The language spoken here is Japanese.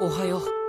おおはよう。